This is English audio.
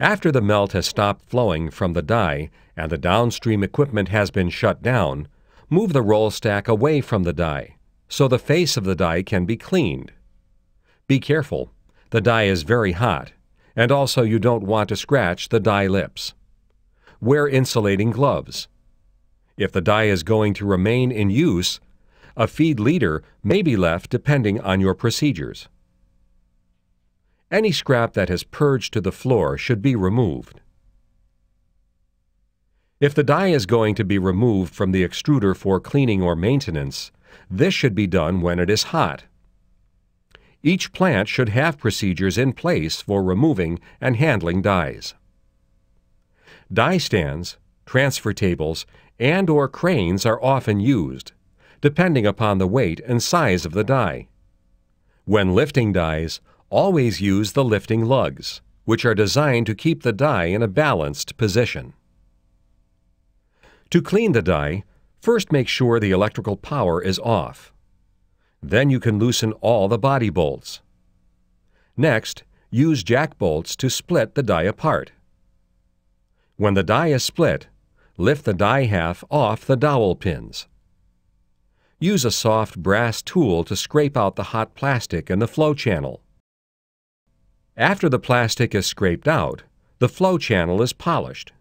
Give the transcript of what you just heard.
After the melt has stopped flowing from the die and the downstream equipment has been shut down, move the roll stack away from the die so the face of the die can be cleaned. Be careful, the die is very hot, and also you don't want to scratch the die lips. Wear insulating gloves. If the die is going to remain in use, a feed leader may be left depending on your procedures. Any scrap that has purged to the floor should be removed. If the die is going to be removed from the extruder for cleaning or maintenance, this should be done when it is hot. Each plant should have procedures in place for removing and handling dies. Die stands, transfer tables, and or cranes are often used, depending upon the weight and size of the die. When lifting dies, always use the lifting lugs, which are designed to keep the die in a balanced position. To clean the die, first make sure the electrical power is off. Then you can loosen all the body bolts. Next, use jack bolts to split the die apart. When the die is split, lift the die half off the dowel pins. Use a soft brass tool to scrape out the hot plastic in the flow channel. After the plastic is scraped out, the flow channel is polished.